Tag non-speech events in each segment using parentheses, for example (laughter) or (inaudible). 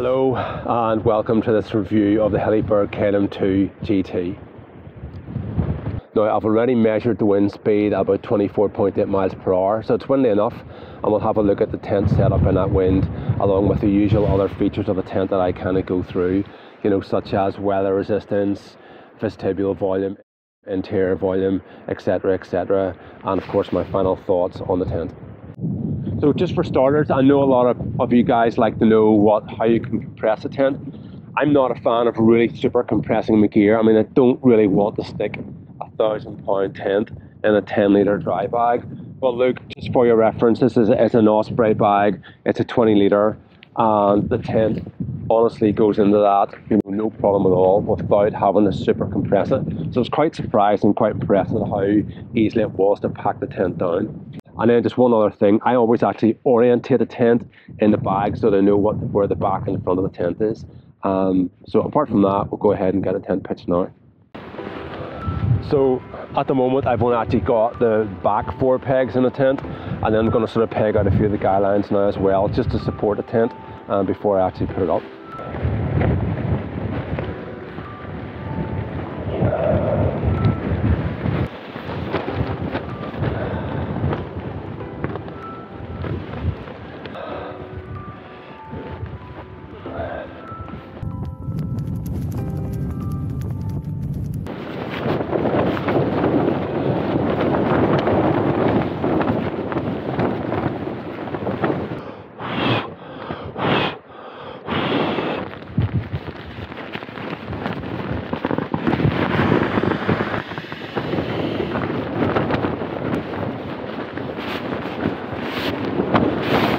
Hello and welcome to this review of the Hilleberg Kaitum 2 GT. Now I've already measured the wind speed at about 24.8 miles per hour so it's windy enough and we'll have a look at the tent setup in that wind along with the usual other features of the tent that I kind of go through you know such as weather resistance, vestibule volume, interior volume etc etc and of course my final thoughts on the tent. So just for starters, I know a lot of, of you guys like to know what how you can compress a tent. I'm not a fan of really super compressing my gear. I mean, I don't really want to stick a thousand pound tent in a 10 litre dry bag. But look, just for your reference, this is it's an Osprey bag. It's a 20 litre, and the tent honestly goes into that, you know, no problem at all without having to super compress it. So it's quite surprising, quite impressive how easily it was to pack the tent down. And then just one other thing, I always actually orientate the tent in the bag so they know what where the back and the front of the tent is. Um, so apart from that, we'll go ahead and get a tent pitched now. So at the moment, I've only actually got the back four pegs in the tent, and then I'm going to sort of peg out a few of the guy lines now as well, just to support the tent um, before I actually put it up.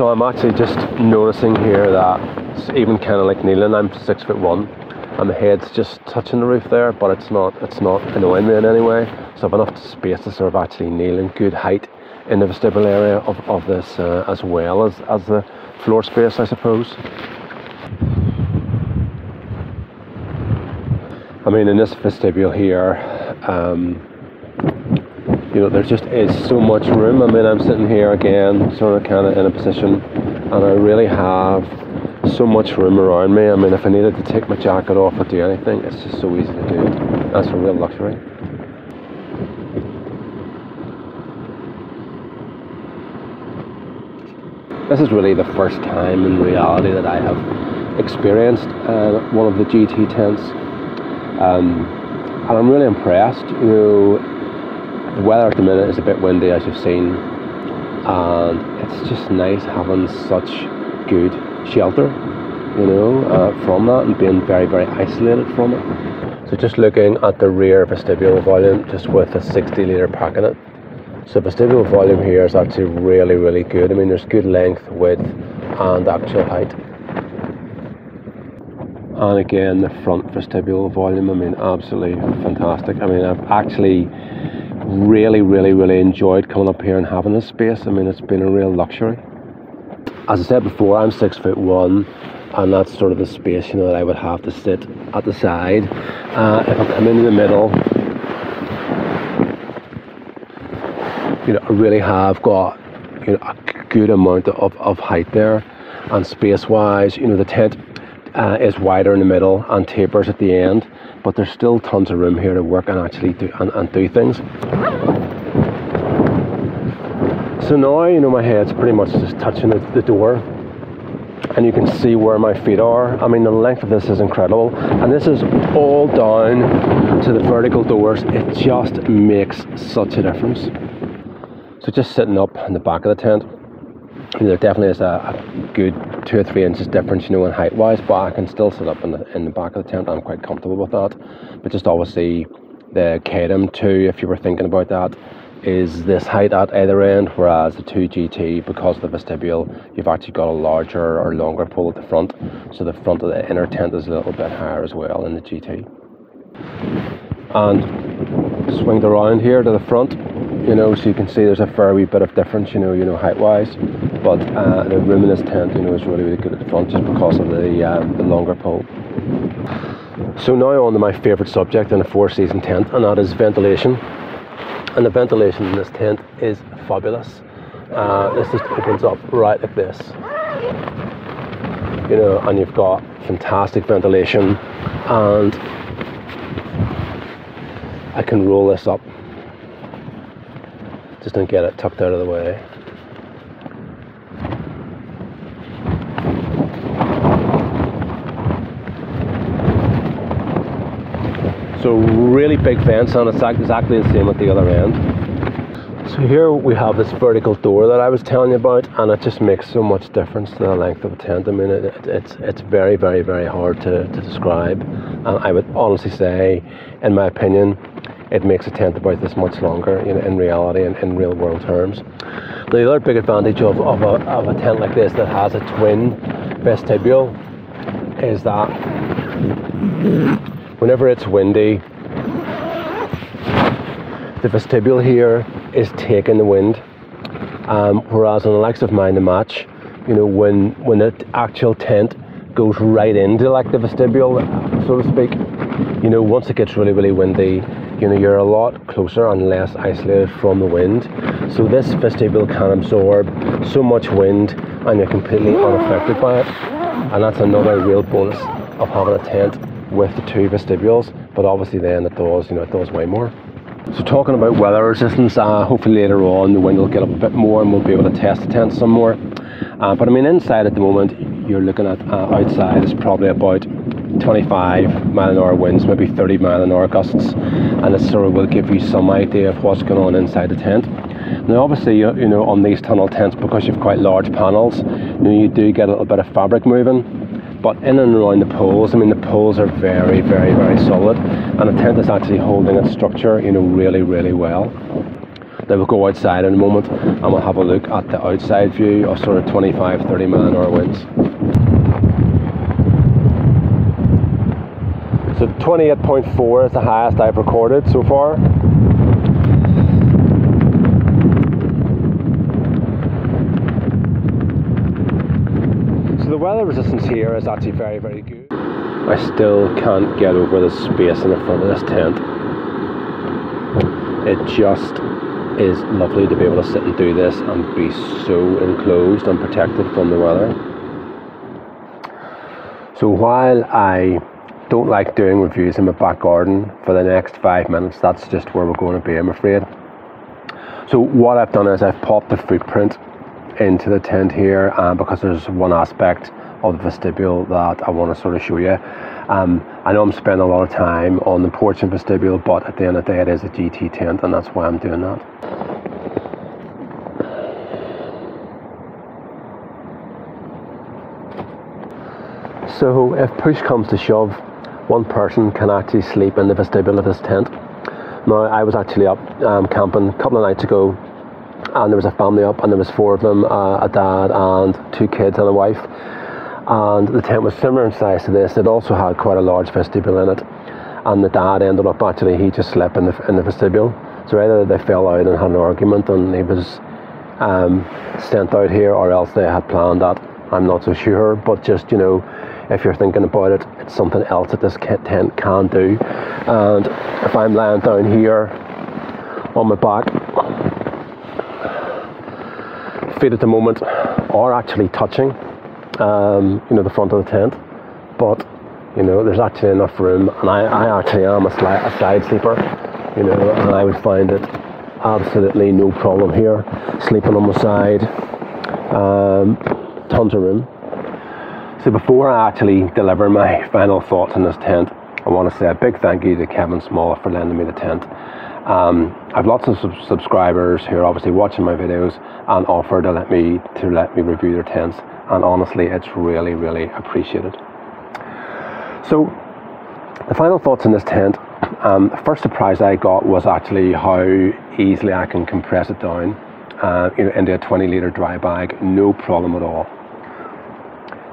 So I'm actually just noticing here that even kind of like kneeling, I'm six foot one, and my head's just touching the roof there, but it's not it's not annoying me in any way. So I've enough space to sort of actually kneel in good height in the vestibule area of, of this uh, as well as, as the floor space, I suppose. I mean, in this vestibule here, um, you know, there just is so much room. I mean, I'm sitting here again, sort of kind of in a position, and I really have so much room around me. I mean, if I needed to take my jacket off or do anything, it's just so easy to do. That's a real luxury. This is really the first time in reality that I have experienced uh, one of the GT tents. Um, and I'm really impressed. You know, the weather at the minute is a bit windy, as you've seen, and it's just nice having such good shelter, you know, uh, from that and being very, very isolated from it. So just looking at the rear vestibule volume, just with a 60 litre pack in it. So vestibule volume here is actually really, really good. I mean, there's good length, width, and actual height. And again, the front vestibule volume, I mean, absolutely fantastic. I mean, I've actually really, really, really enjoyed coming up here and having this space. I mean, it's been a real luxury. As I said before, I'm six foot one, and that's sort of the space you know that I would have to sit at the side. Uh, if I come in the middle, you know, I really have got you know a good amount of, of height there, and space wise, you know, the tent uh, is wider in the middle and tapers at the end but there's still tons of room here to work and actually do and, and do things. So now you know my head's pretty much just touching the, the door and you can see where my feet are. I mean the length of this is incredible and this is all down to the vertical doors. It just makes such a difference. So just sitting up in the back of the tent there definitely is a, a, good two or three inches difference, you know, in height wise, but I can still sit up in the in the back of the tent. I'm quite comfortable with that. But just obviously the Kaitum 2, if you were thinking about that, is this height at either end, whereas the 2 GT, because of the vestibule, you've actually got a larger or longer pole at the front, so the front of the inner tent is a little bit higher as well in the GT. And swinged around here to the front, you know, so you can see there's a fair wee bit of difference, you know, you know, height wise. But uh, the room in this tent, you know, is really, really good at the front just because of the um, the longer pole. So now on to my favourite subject in a four season tent, and that is ventilation. And the ventilation in this tent is fabulous. Uh, this just opens up right like this. you know, and you've got fantastic ventilation, and I can roll this up. Just don't get it tucked out of the way. So really big vents and it's exactly the same at the other end. So here we have this vertical door that I was telling you about and it just makes so much difference to the length of a tent. I mean, it, it, it's, it's very, very, very hard to, to describe. And I would honestly say, in my opinion, it makes a tent about this much longer know, in reality and in real world terms. The other big advantage of, of, a, of a tent like this that has a twin vestibule is that whenever it's windy, the vestibule here is taking the wind. Um, whereas on the likes of mine, the match, you know, when when the actual tent goes right into like the vestibule, so to speak, you know, once it gets really really windy, you know, you're a lot closer and less isolated from the wind. So this vestibule can absorb so much wind, and you're completely unaffected by it. And that's another real bonus of having a tent with the two vestibules, but obviously then it does, you know, it does way more. So talking about weather resistance, uh, hopefully later on the wind will get up a bit more and we'll be able to test the tent some more. Uh, but I mean inside at the moment, you're looking at uh, outside is probably about 25 mile an hour winds, maybe 30 mile an hour gusts, and it sort of will give you some idea of what's going on inside the tent. Now, obviously, you, you know, on these tunnel tents, because you've quite large panels, you, know, you do get a little bit of fabric moving. But in and around the poles, I mean, the poles are very, very, very solid, and the tent is actually holding its structure, you know, really, really well. Then we'll go outside in a moment and we'll have a look at the outside view of sort of 25, 30 mile an hour winds. So 28.4 is the highest I've recorded so far. So the weather resistance here is actually very, very good. I still can't get over the space in the front of this tent. It just is lovely to be able to sit and do this and be so enclosed and protected from the weather. So while I don't like doing reviews in my back garden for the next five minutes, that's just where we're going to be, I'm afraid. So what I've done is I've popped the footprint into the tent here um, because there's one aspect of the vestibule that I want to sort of show you. Um, I know I'm spending a lot of time on the porch and vestibule, but at the end of the day, it is a GT tent, and that's why I'm doing that. So, if push comes to shove, one person can actually sleep in the vestibule of this tent. Now, I was actually up um, camping a couple of nights ago and there was a family up, and there was four of them, uh, a dad and two kids and a wife. And the tent was similar in size to this. It also had quite a large vestibule in it, and the dad ended up actually he just slept in the in the vestibule. So either they fell out and had an argument, and he was um, sent out here, or else they had planned that. I'm not so sure, but just you know, if you're thinking about it, it's something else that this tent can do. And if I'm lying down here on my back, feet at the moment are actually touching, um, you know, the front of the tent, but you know, there's actually enough room, and I, I actually am a, sli- a side sleeper, you know, and I would find it absolutely no problem here, sleeping on the side, um, tons of room. So before I actually deliver my final thoughts on this tent, I want to say a big thank you to Kevin Small for lending me the tent. Um, I've lots of sub- subscribers who are obviously watching my videos and offer to let me to let me review their tents, and honestly, it's really really appreciated. So, the final thoughts on this tent. Um, the first surprise I got was actually how easily I can compress it down uh, into a 20 litre dry bag, no problem at all.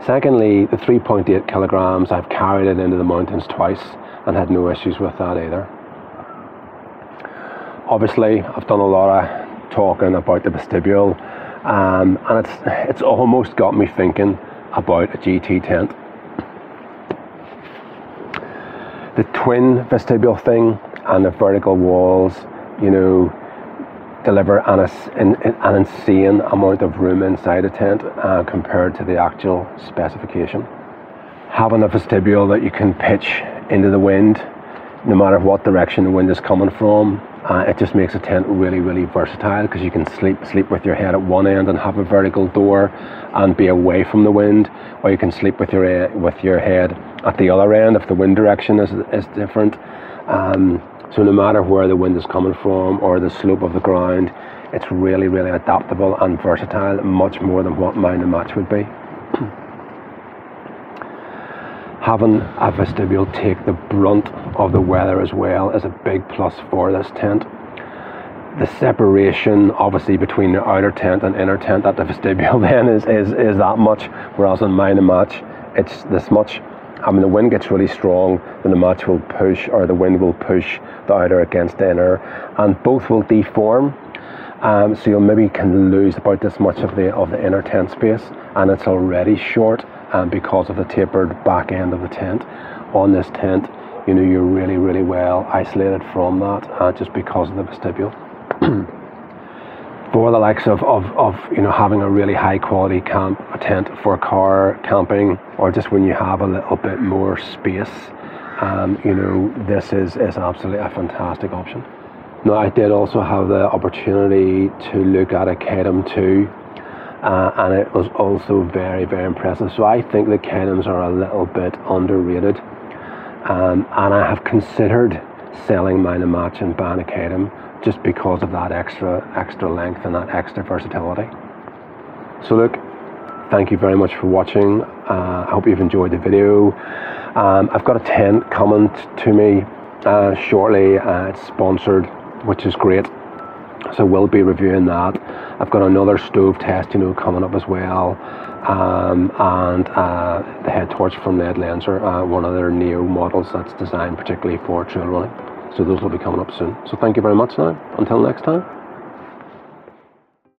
Secondly, the 3.8 kilograms, I've carried it into the mountains twice and had no issues with that either obviously I've done a lot of talking about the vestibule um, and it's it's almost got me thinking about a GT tent. The twin vestibule thing and the vertical walls, you know, deliver an, an insane amount of room inside a tent uh, compared to the actual specification. Having a vestibule that you can pitch into the wind, no matter what direction the wind is coming from, uh, it just makes a tent really, really versatile because you can sleep sleep with your head at one end and have a vertical door and be away from the wind, or you can sleep with your with your head at the other end if the wind direction is is different. Um, so no matter where the wind is coming from or the slope of the ground, it's really, really adaptable and versatile, much more than what Mound and Match would be. (clears throat) Having a vestibule take the brunt of the weather as well is a big plus for this tent. The separation, obviously, between the outer tent and inner tent at the (laughs) vestibule then is, is, is that much, whereas in Mound and Match, it's this much I mean, the wind gets really strong, then the match will push, or the wind will push the outer against the inner, and both will deform. Um, so you maybe can lose about this much of the of the inner tent space, and it's already short um, because of the tapered back end of the tent. On this tent, you know, you're really, really well isolated from that, uh, just because of the vestibule. (clears throat) for the likes of, of, of you know having a really high quality camp a tent for car camping or just when you have a little bit more space um, you know this is, is absolutely a fantastic option. Now I did also have the opportunity to look at a Kaitum 2 uh, and it was also very very impressive. So I think the Kaitums are a little bit underrated. Um, and I have considered selling mine match and ban a just because of that extra extra length and that extra versatility. So look, thank you very much for watching. Uh, I hope you've enjoyed the video. Um, I've got a tent coming to me uh, shortly. Uh, it's sponsored, which is great. So we'll be reviewing that. I've got another stove test, you know, coming up as well. Um, and uh, the head torch from Led Lenser, uh, one of their Neo models that's designed particularly for trail running. So those will be coming up soon. So thank you very much now. Until next time.